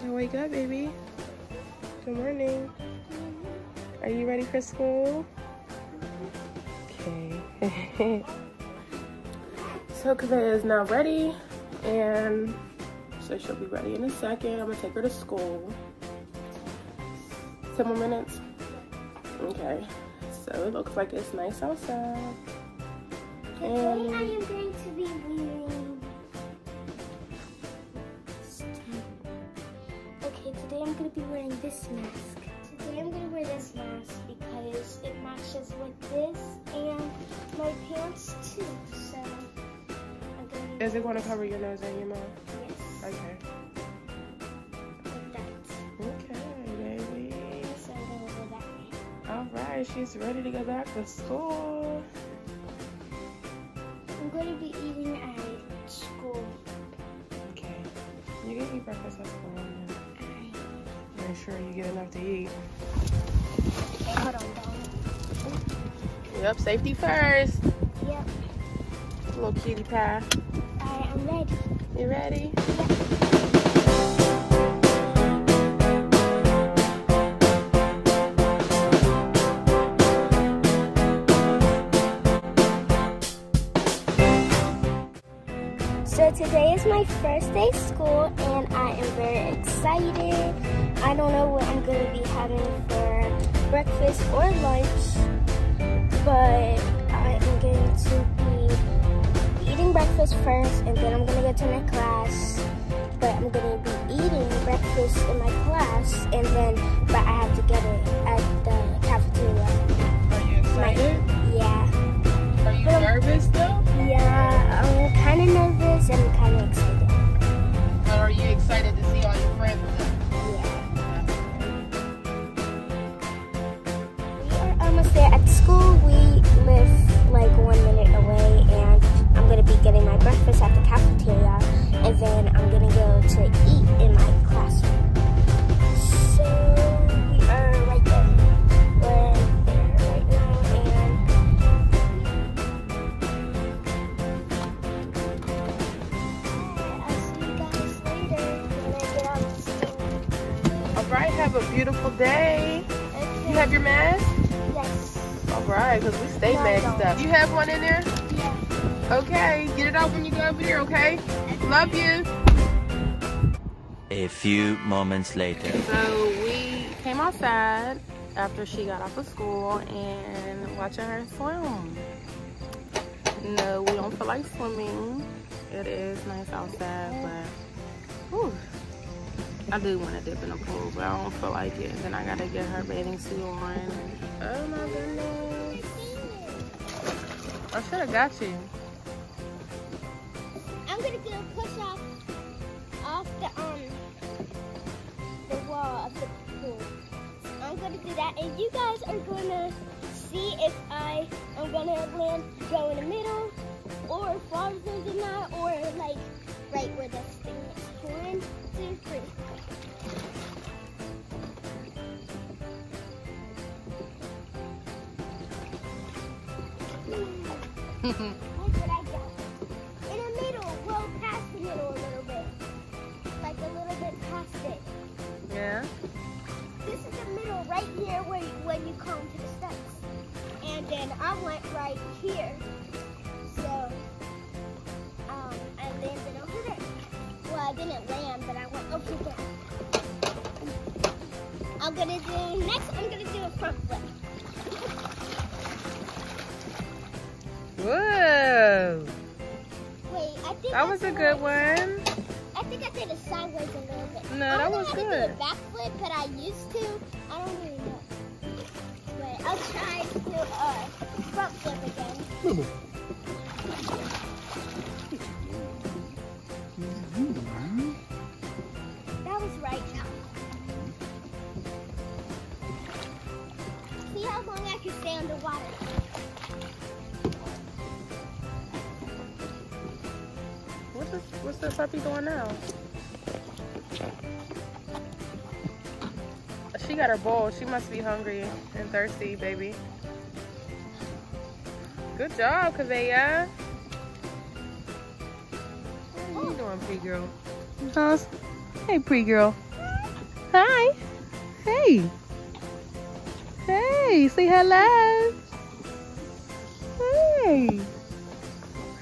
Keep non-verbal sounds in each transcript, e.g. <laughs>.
So wake up, baby. Good morning. Are you ready for school? Okay. <laughs> so Kavita is now ready and so she'll be ready in a second. I'm gonna take her to school. 10 more minutes. Okay, so it looks like it's nice outside. Today and I am going to be wearing going to be wearing this mask. Today I'm going to wear this mask because it matches with this and my pants too. So I'm going to. Is it gonna cover your nose and your mouth? Yes. Okay. Like that. Okay, baby. So I'm going to wear that. All right, she's ready to go back to school. I'm going to be eating at school. Okay. You can eat breakfast at school. And Alright. Make sure you get enough to eat. Okay, hold on, darling. Yep, safety first. Yep. Little cutie pie. Alright, I'm ready. You ready? So today is my first day of school and I am very excited. I don't know what I'm going to be having for breakfast or lunch, but I am going to be eating breakfast first and then I'm going to go to my class. But I'm going to be eating breakfast in my class and then, but I have to get it almost there at school. We live like one minute away, and I'm gonna be getting my breakfast at the cafeteria, and then I'm gonna go to eat in my classroom. So we are right there. We're there right now, and I'll see you guys later when get out of school. All right, have a beautiful day. You have your mask? Yes. All right, because we stay No, I masked up. You have one in there? Yeah. Okay, get it out when you go over there, okay? Love you. A few moments later. So we came outside after she got off of school and watching her swim. No, we don't feel like swimming. It is nice outside, but whew, I do want to dip in the pool, but I don't feel like it. Then I gotta get her bathing suit on. Oh my goodness. I should have got you. I'm gonna do a push off off the um the wall of the pool. I'm gonna do that, and you guys are gonna see if I am gonna land go in the middle, or farther than that, or like right where the thing is. One, two, three. Yeah. This is the middle right here where when you come to the steps. And then I went right here. So, um, I landed over there. Well, I didn't land, but I went over there. I'm gonna do, next I'm gonna do a front flip. Whoa. Wait, I think That was a good one. one. I think I did it sideways a little bit. No, I that don't know was how good. to do a backflip, but I used to. I don't really know. Wait, I'll try to do a front flip again. The puppy doing now? She got her bowl. She must be hungry and thirsty, baby. Good job, Kavea. What are you doing, pretty girl? Hey, pretty girl. Hi. Hey. Hey, say hello. Hey.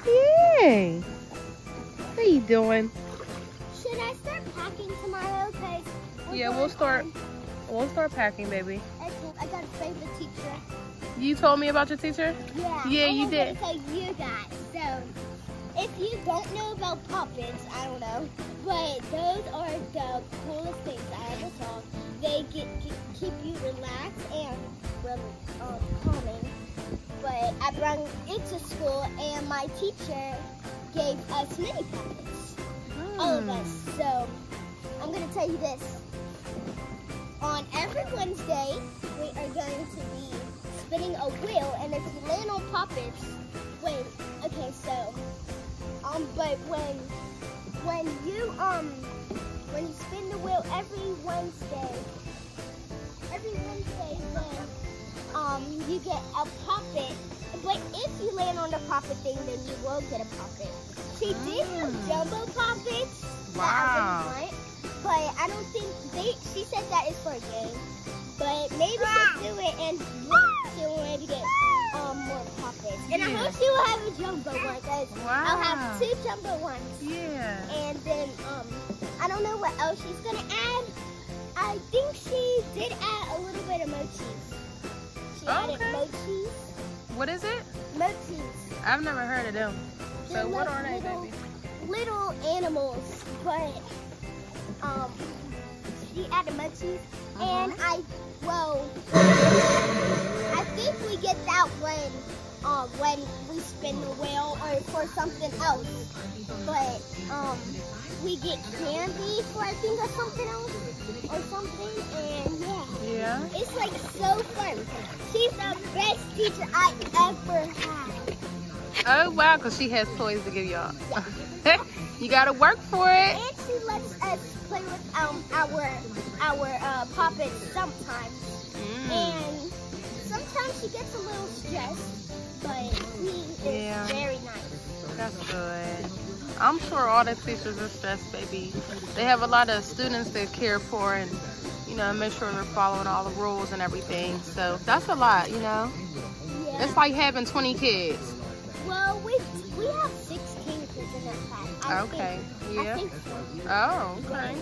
Yay. What are you doing? Should I start packing tomorrow? Cause Yeah, we'll start. on- We'll start packing, baby. I told- I got a favorite teacher. You told me about your teacher? Yeah. Yeah, and you did. Tell you guys. So, if you don't know about puppets, I don't know, but those are the coolest things I ever saw. They get, get keep you relaxed and rel- um, calming. But I brought it to school, and my teacher gave us mini puppets, all of us. So, I'm gonna tell you this. On every Wednesday, we are going to be spinning a wheel, and if you land on puppets, wait, okay, so, um, but when, when you, um, when you spin the wheel every Wednesday, every Wednesday, then, um, you get a puppet, but if you land on the puppet thing, then you will get a puppet. She did have Mm. jumbo puppets that I Wow. want, but I don't think they, she said that is for a game. But maybe she'll do it and she'll maybe get um, more puppets. And I Yeah. hope she will have a jumbo one because I'll have two jumbo ones. Yeah. And then um, I don't know what else she's gonna add. I think she did add a little bit of mochi. She added Okay. What is it? Mochis. I've never heard of them. So They're what are they, little, baby? Little animals, but um, she added mochis, and Uh-huh. I well, I think we get that when um when we spin the wheel or for something else, but um we get candy for I think or something else or something, and yeah. Yeah. It's like so fun. She's the best teacher I ever had. Oh wow, cause she has toys to give y'all. <laughs> you gotta work for it. And she lets us play with um our our uh, puppets sometimes. Mm. And sometimes she gets a little stressed, but he is Yeah. very nice. That's good. I'm sure all the teachers are stressed, baby. They have a lot of students they care for and, you know, make sure they're following all the rules and everything. So that's a lot, you know. Yeah. It's like having 20 kids. well, we we have 16 kids in our class. I Okay. Think. Yeah. think so. Oh, okay.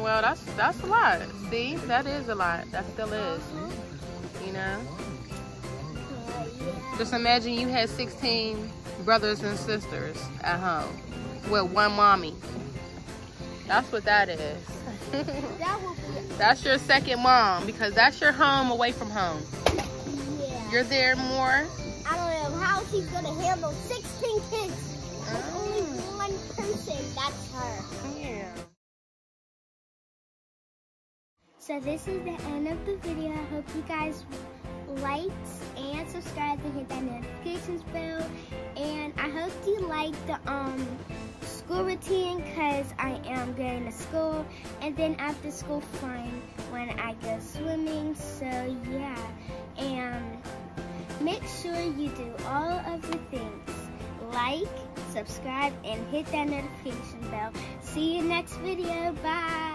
Well, that's that's a lot. See, that is a lot. That still is. Uh-huh. You know. Uh, yeah. Just imagine you had 16 brothers and sisters at home with one mommy. That's what that is. <laughs> That that's your second mom because that's your home away from home. yeah. You're there more. I don't know how she's gonna handle 16 kids with only one person. That's her. Yeah. So this is the end of the video. I hope you guys liked and subscribed and hit that notifications bell. And I hope you like the um school routine because I am going to school and then after school fun when I go swimming. So yeah, and make sure you do all of the things. Like, subscribe, and hit that notification bell. See you next video. Bye.